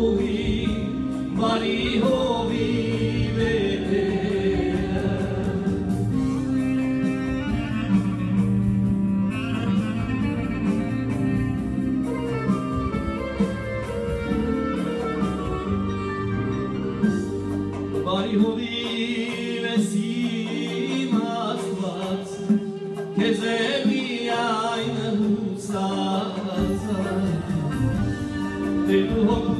hovi, mari hovi veter. Mari hovi vesim aslat, kezemi aynı husat. Deus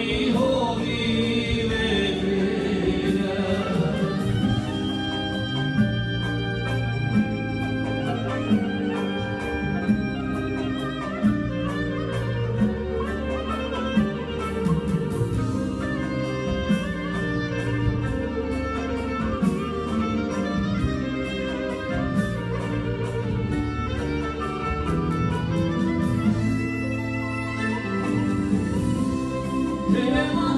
mi. Remember